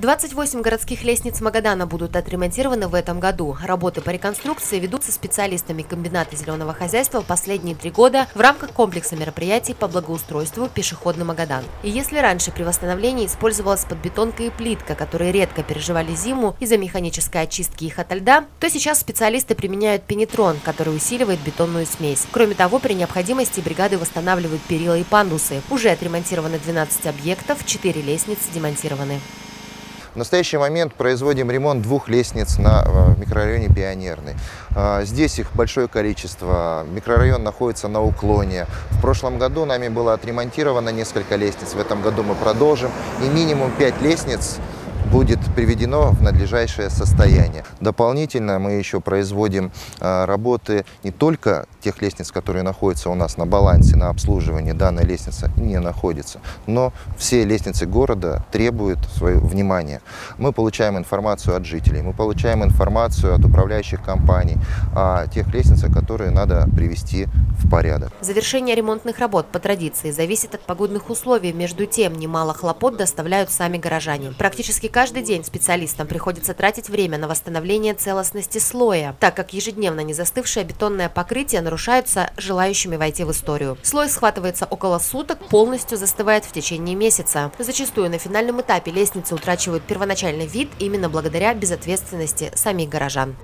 28 городских лестниц Магадана будут отремонтированы в этом году. Работы по реконструкции ведутся специалистами комбината зеленого хозяйства последние три года в рамках комплекса мероприятий по благоустройству пешеходный Магадан. И если раньше при восстановлении использовалась подбетонка и плитка, которые редко переживали зиму из-за механической очистки их ото льда, то сейчас специалисты применяют пенетрон, который усиливает бетонную смесь. Кроме того, при необходимости бригады восстанавливают перила и пандусы. Уже отремонтированы 12 объектов, 4 лестницы демонтированы. В настоящий момент производим ремонт двух лестниц на э, микрорайоне Пионерный. А, здесь их большое количество. Микрорайон находится на уклоне. В прошлом году нами было отремонтировано несколько лестниц. В этом году мы продолжим. И минимум пять лестниц будет приведено в надлежащее состояние. Дополнительно мы еще производим а, работы не только тех лестниц, которые находятся у нас на балансе, на обслуживании. Данная лестница не находится, но все лестницы города требуют своего внимания. Мы получаем информацию от жителей, мы получаем информацию от управляющих компаний о тех лестницах, которые надо привести в порядок. Завершение ремонтных работ по традиции зависит от погодных условий. Между тем, немало хлопот доставляют сами горожане. Практически каждый день специалистам приходится тратить время на восстановление целостности слоя, так как ежедневно не застывшее бетонное покрытие нарушается желающими войти в историю. Слой схватывается около суток, полностью застывает в течение месяца. Зачастую на финальном этапе лестницы утрачивают первоначальный вид именно благодаря безответственности самих горожан.